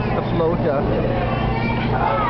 wants to float us.